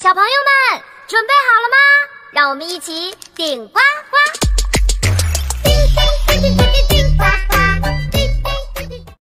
小朋友们准备好了吗？让我们一起顶呱